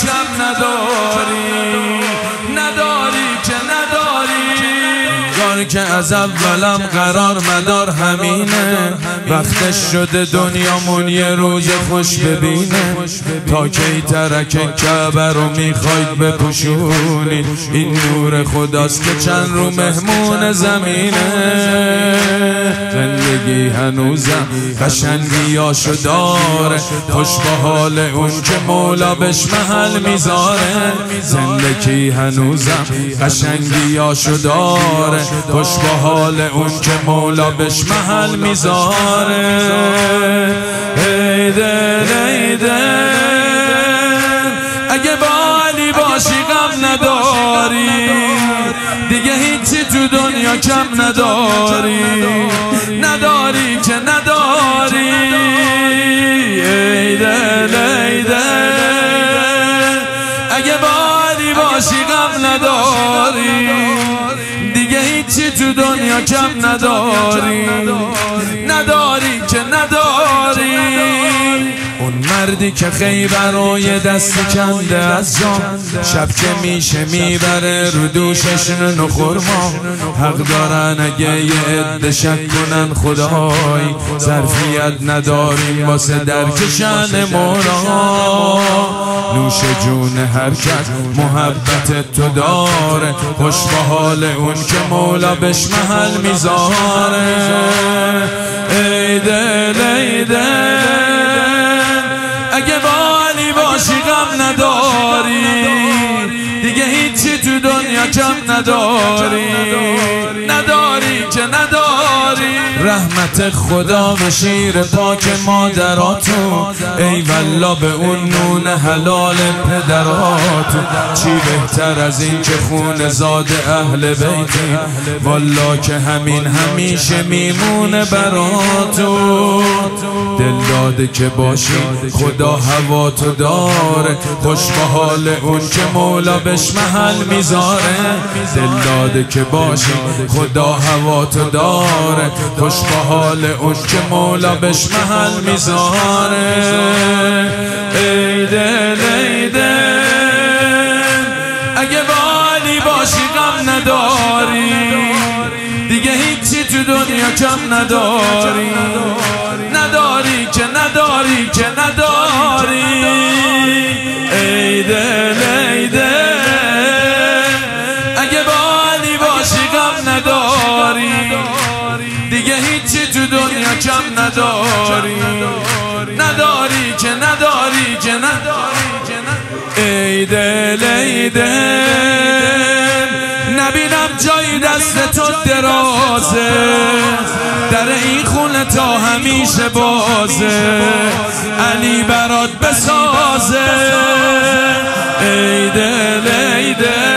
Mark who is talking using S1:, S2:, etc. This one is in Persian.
S1: کم نداری که از اولم قرار مدار همینه. وقتش شده دنیامون یه روز خوش ببینه. تا کی ترک کعبه رو می‌خواید بپوشونید. این نور خداست که چند رو مهمون زمینه. زندگی هنوزم قشنگیاشو داره. خوش با حال اون که مولا بش محل می‌ذاره. زندگی هنوزم قشنگیاشو داره. خوش با حال اون که مولا بش محل می‌ذاره. ای دل ای اگه بالی باشی غم نداری دیگه هیچی تو دنیا کم نداری. نداری که نداری. ای دل ای دل اگه بالی باشی غم نداری. هیچی تو دنیا کم نداری؟ نداری که نداری. مردی که خیبر رو یه دست کنده از جام. شب که میشه می‌بره رو دوشش نخورما حق دارن اگه یه عده شک کنن خدای. ظرفیت نداریم واسه درکشن مورا. نوش جون هر کس محبت تو داره. خوش حال اون که مولا بش محل می‌ذاره. نداری. دیگه هیچی تو دنیا کم نداری. نداری که رحمت خدا و شیر پاک مادراتو. ای والله به اون نون حلال پدراتو چی بهتر از این که خون زاد اهل بیتی. والا که همین همیشه میمونه براتو. دل داده که باشی خدا هوا تو داره. خوش به حال اون که مولا بش محل می‌ذاره. دل داده که باشی خدا هوا تو داره. خوش به حال اون که مولا بش محل می‌ذاره ای دل ای دل اگه بالی باشی غم نداری دیگه هیچی تو دنیا کم نداری. کم نداری. نداری که نداری که نداری ای دل ای دل. نبینم جایی دست تو درازه. در این خونه تا همیشه بازه. علی برات بسازه. ای دل.